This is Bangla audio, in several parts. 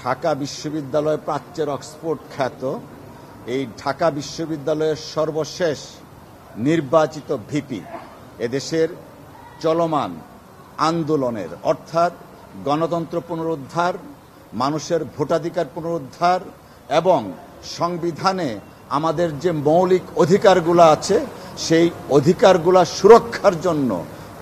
ঢাকা বিশ্ববিদ্যালয় প্রাচ্যের অক্সফোর্ড খ্যাত, এই ঢাকা বিশ্ববিদ্যালয়ের সর্বশেষ নির্বাচিত ভিপি এদেশের চলমান আন্দোলনের, অর্থাৎ গণতন্ত্র পুনরুদ্ধার, মানুষের ভোটাধিকার পুনরুদ্ধার এবং সংবিধানে আমাদের যে মৌলিক অধিকারগুলো আছে, সেই অধিকারগুলা সুরক্ষার জন্য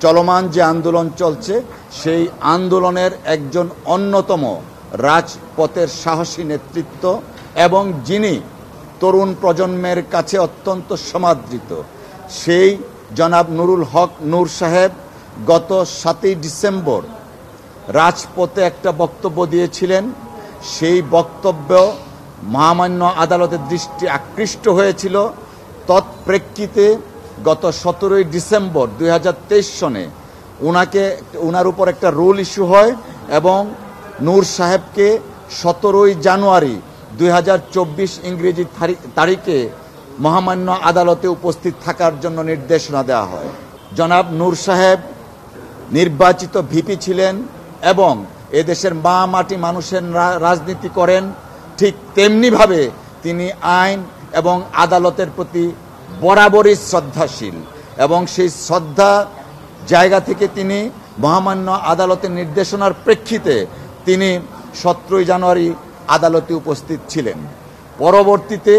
চলমান যে আন্দোলন চলছে, সেই আন্দোলনের একজন অন্যতম রাজপথের সাহসী নেতৃত্ব এবং যিনি তরুণ প্রজন্মের কাছে অত্যন্ত সমাদৃত। সেই জনাব নুরুল হক নূর সাহেব গত সাতই ডিসেম্বর রাজপথে একটা বক্তব্য দিয়েছিলেন। সেই বক্তব্য মহামান্য আদালতের দৃষ্টি আকৃষ্ট হয়েছিল। তৎপ্রেক্ষিতে গত সতেরোই ডিসেম্বর দু হাজার তেইশ সনে ওনাকে ওনার উপর একটা রুল ইস্যু হয় এবং নূর সাহেবকে সতেরোই জানুয়ারি দুই হাজার চব্বিশ ইংরেজি তারি- তারিখে মহামান্য আদালতে উপস্থিত থাকার জন্য নির্দেশনা দেওয়া হয়। জনাব নূর সাহেব নির্বাচিত ভিপি ছিলেন এবং এদেশের মা মাটি মানুষের রাজনীতি করেন। ঠিক তেমনিভাবে তিনি আইন এবং আদালতের প্রতি বরাবরই শ্রদ্ধাশীল এবং সেই শ্রদ্ধা জায়গা থেকে তিনি মহামান্য আদালতের নির্দেশনার প্রেক্ষিতে তিনি সতেরোই জানুয়ারি আদালতে উপস্থিত ছিলেন। পরবর্তীতে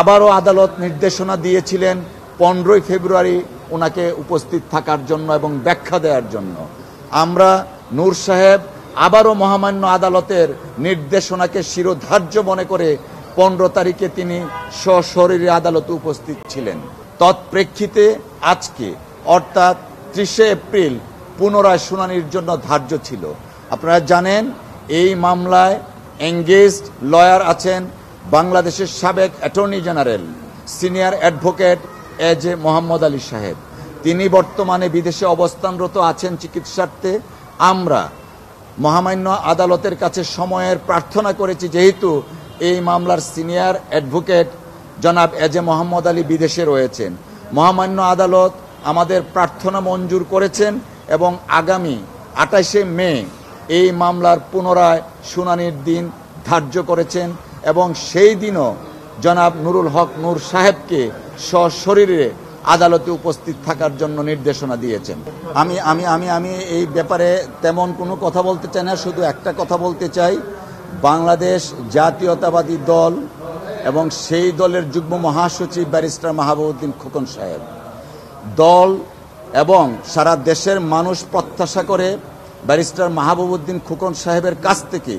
আবারও আদালত নির্দেশনা দিয়েছিলেন পনেরোই ফেব্রুয়ারি ওনাকে উপস্থিত থাকার জন্য এবং ব্যাখ্যা দেওয়ার জন্য। আমরা নূর সাহেব আবারও মহামান্য আদালতের নির্দেশনাকে শিরোধার্য মনে করে পনেরো তারিখে তিনি সশরীরে আদালতে উপস্থিত ছিলেন। তৎপ্রেক্ষিতে আজকে, অর্থাৎ ত্রিশে এপ্রিল, পুনরায় শুনানির জন্য ধার্য ছিল। আপনারা জানেন, এই মামলায় এঙ্গেজড লয়ার আছেন বাংলাদেশের সাবেক attorney general senior advocate A J Mohammad Ali Saheb. তিনি বর্তমানে বিদেশে অবস্থানরত আছেন চিকিৎসার্থে। আমরা মহামান্য আদালতের কাছে সময়ের প্রার্থনা করেছি, যেহেতু এই মামলার সিনিয়র অ্যাডভোকেট জনাব এজে মোহাম্মদ আলী বিদেশে রয়েছেন। মহামান্য আদালত আমাদের প্রার্থনা মঞ্জুর করেছেন এবং আগামী আঠাশে মে এই মামলার পুনরায় শুনানির দিন ধার্য করেছেন এবং সেই দিনও জনাব নুরুল হক নূর সাহেবকে সশরীরে আদালতে উপস্থিত থাকার জন্য নির্দেশনা দিয়েছেন। আমি আমি আমি আমি এই ব্যাপারে তেমন কোনো কথা বলতে চাই না, শুধু একটা কথা বলতে চাই। বাংলাদেশ জাতীয়তাবাদী দল এবং সেই দলের যুগ্ম মহাসচিব ব্যারিস্টার মাহবুবুদ্দিন খোকন সাহেব। দল এবং সারা দেশের মানুষ প্রত্যাশা করে ব্যারিস্টার মাহবুবুদ্দিন খোকন সাহেবের কাছ থেকে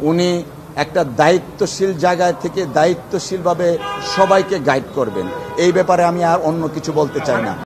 উনি একটা দায়িত্বশীল জায়গায় থেকে দায়িত্বশীলভাবে সবাইকে গাইড করবেন। এই ব্যাপারে আমি আর অন্য কিছু বলতে চাই না।